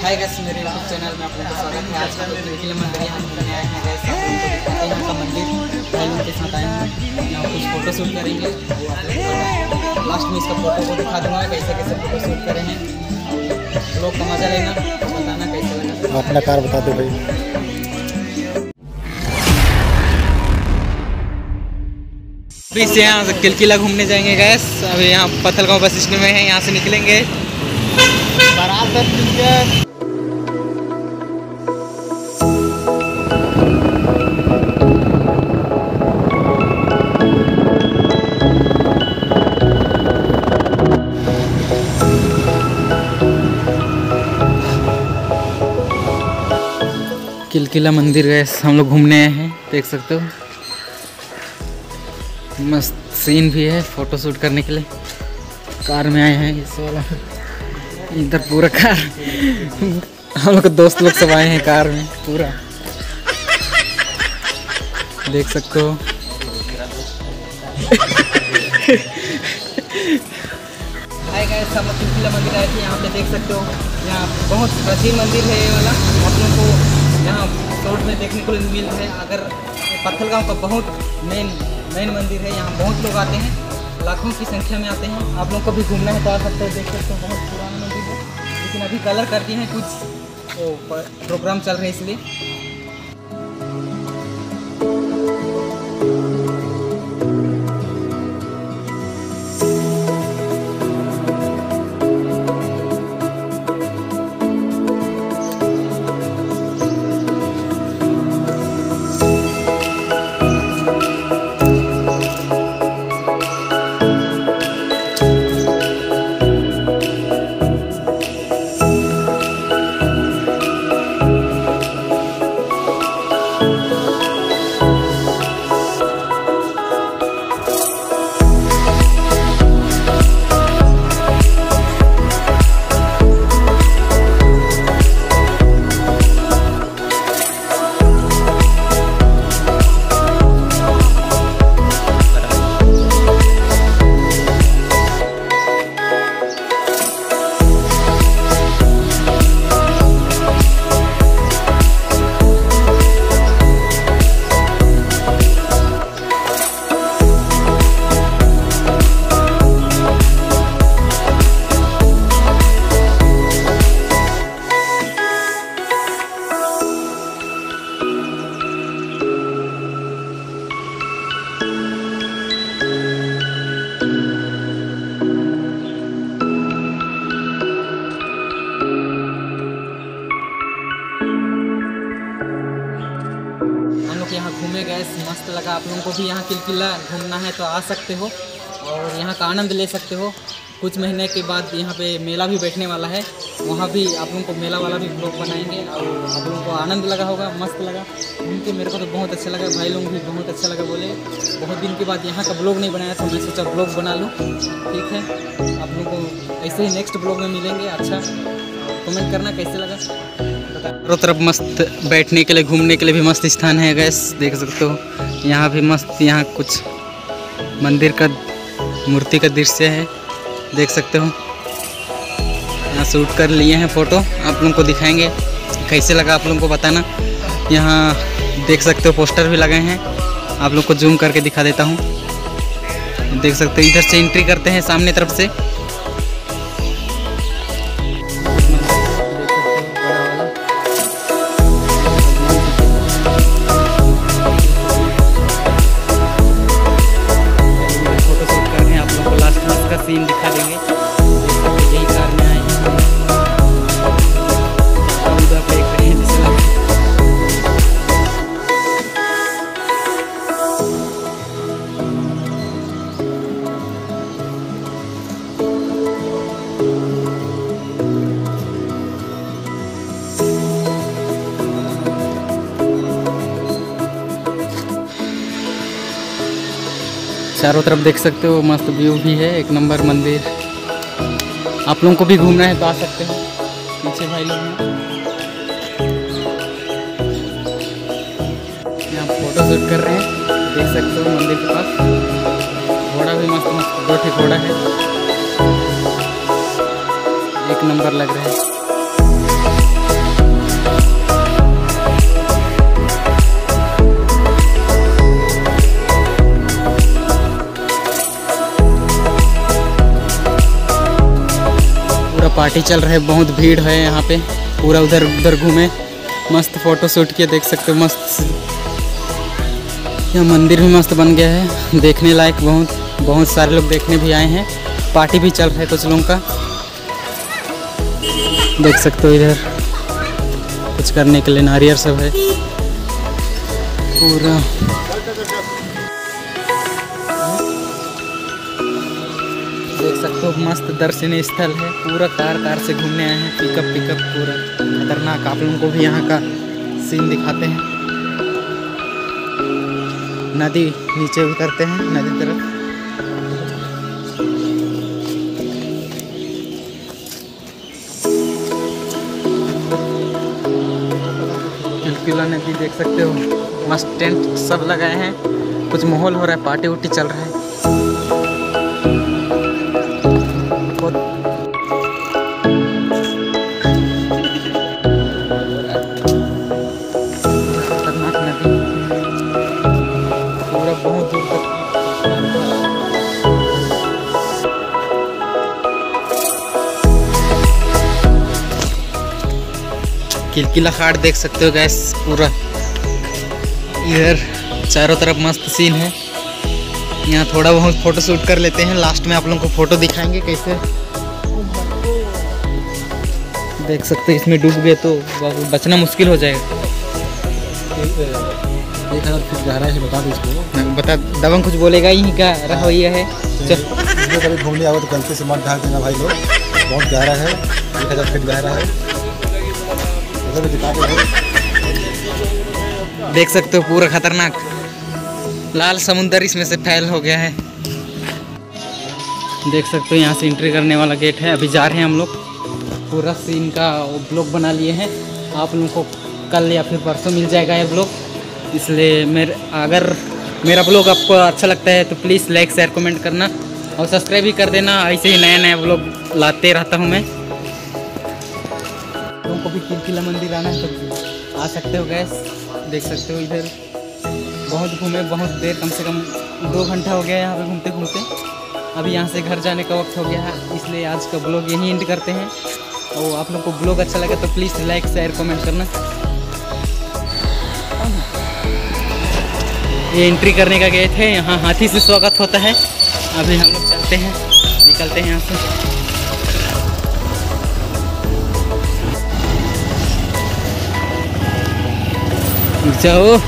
हाय guys मेरे YouTube channel में आप लोगों का स्वागत है आज हम लोग किले मंदिर यहाँ घूमने आए हैं गैस को यहाँ का मंदिर भाई लोगों के साथ आए हैं। यहाँ कुछ फ़ोटो शूट करेंगे वो आप लोगों को लास्ट में इसका फ़ोटो को दिखा दूँगा कैसे कैसे फ़ोटो शूट करे हैं। लोग का मज़ा लेना बताना कैसे लगा। अपना कार बता दो भाई। अभी से यहाँ से किलकिला घूमने जाएँगे गैस अभी यहाँ पत्थलगांव बस स्टैंड में है यहाँ से निकलेंगे। बराबर किलकिला मंदिर गए हम लोग घूमने आए हैं, देख सकते हो। मस्त सीन भी है फ़ोटो शूट करने के लिए। कार में आए हैं, इस वाला। इधर पूरा कार। हम लोग दोस्त लोग सब आए हैं कार में, पूरा। देख सकते हो। हाय गाइस हम लोग किलकिला मंदिर आए थे, यहाँ पे देख सकते हो। यहाँ बहुत प्राचीन मंदिर है ये वाला। आप लोगों को यहाँ शॉर्ट में देखने को मिल रहा है। अगर पत्थलगांव का बहुत मेन मेन मंदिर है, यहाँ बहुत लोग आते हैं। लाखों की संख्या में आते हैं। आप लोग को भी घूमना है तो आ सकते हो देख सकते हो, बहुत पुराना मंदिर है। लेकिन अभी कलर कर दिए हैं, कुछ तो प्रोग्राम चल रहे हैं इसलिए। लगा आप लोगों को भी यहाँ किलकिला घूमना है तो आ सकते हो और यहाँ का आनंद ले सकते हो। कुछ महीने के बाद यहाँ पे मेला भी बैठने वाला है। वहाँ भी आप लोगों को मेला वाला भी ब्लॉग बनाएँगे और आप लोगों को आनंद लगा होगा, मस्त लगा। घूम के मेरे को तो बहुत अच्छा लगा, भाई लोग भी बहुत अच्छा लगा बोले। बहुत दिन के बाद यहाँ का ब्लॉग नहीं बनाया था, मैं सोचा ब्लॉग बना लूँ। ठीक है, आप लोगों को ऐसे ही नेक्स्ट ब्लॉग में मिलेंगे। अच्छा कमेंट करना कैसे लगा? चारों तरफ़ मस्त बैठने के लिए, घूमने के लिए भी मस्त स्थान है गैस देख सकते हो। यहाँ भी मस्त, यहाँ कुछ मंदिर का, मूर्ति का दृश्य है, देख सकते हो। यहाँ शूट कर लिए हैं फ़ोटो, आप लोगों को दिखाएँगे। कैसे लगा आप लोगों को बताना। यहाँ देख सकते हो, पोस्टर भी लगाए हैं। आप लोग को जूम करके दिखा देता हूँ। देख सकते हो, इधर से एंट्री करते हैं, सामने तरफ़ से। चारों तरफ़ देख सकते हो मस्त व्यू भी है। एक नंबर मंदिर। आप लोगों को भी घूमना है तो आ सकते हो। पीछे भाई लोग यहाँ फ़ोटो शूट कर रहे हैं। देख सकते हो मंदिर के पास। घोड़ा भी मस्त मस्त दो घोड़ा है। एक नंबर लग रहा है। पार्टी चल रहा है, बहुत भीड़ है यहाँ पे। पूरा उधर उधर घूमे। मस्त फ़ोटो शूट किए, देख सकते हो, मस्त। यह मंदिर भी मस्त बन गया है, देखने लायक बहुत। बहुत सारे लोग देखने भी आए हैं। पार्टी भी चल रहा है कुछ लोगों का। देख सकते हो इधर। कुछ करने के लिए नारियल सब है। पूरा। देख सकते हो, मस्त दर्शनीय स्थल है। पूरा कार कार से घूमने आए हैं। पिकअप पिकअप पूरा। खतरनाक। आप लोगों को भी यहाँ का सीन दिखाते हैं। नदी नीचे उतरते हैं, नदी तरफ़। नदी देख सकते हो। मस्त टेंट सब लगाए हैं। कुछ माहौल हो रहा है पार्टी उर्टी चल रहा है। किलकिला खाट देख सकते हो गैस पूरा। इधर चारों तरफ़ मस्त सीन है। यहाँ थोड़ा बहुत फ़ोटो शूट कर लेते हैं। लास्ट में आप लोगों को फ़ोटो दिखाएँगे कैसे। देख सकते हैं इसमें डूब गए तो बचना मुश्किल हो जाएगा। एक हज़ार फीट गहराई है बता दो इसको। बता दबंग कुछ बोलेगा ही का रवैया है? चल। कभी घूमने आओ तो गलती से मत ढाल देना भाई लोग। बहुत गहरा है एक हज़ार फीट गहरा है। देख सकते हो पूरा खतरनाक। लाल समुंदर इसमें से फैल हो गया है। देख सकते हो यहाँ से एंट्री करने वाला गेट है। अभी जा रहे हैं हम लोग। पूरा सीन का ब्लॉग बना लिए हैं। आप लोगों को कल या फिर परसों मिल जाएगा ये ब्लॉग इसलिए मेरे अगर मेरा ब्लॉग आपको अच्छा लगता है तो प्लीज़ लाइक शेयर कमेंट करना। और सब्सक्राइब भी कर देना। ऐसे ही नया नया ब्लॉग लाते रहता हूँ मैं। लोगों को भी किलकिला मंदिर आना है तो आ सकते हो गैस देख सकते हो इधर। बहुत घूमे, बहुत देर कम से कम दो घंटा हो गया यहाँ पे घूमते घूमते। अभी यहाँ से घर जाने का वक्त हो गया है, इसलिए आज का ब्लॉग यहीं एंड करते हैं। और आप लोग को ब्लॉग अच्छा लगे तो प्लीज़ लाइक शेयर कमेंट करना। ये एंट्री करने का गेट है, यहाँ हाथी से स्वागत होता है। अभी हम लोग चलते हैं, निकलते हैं यहाँ से। chào.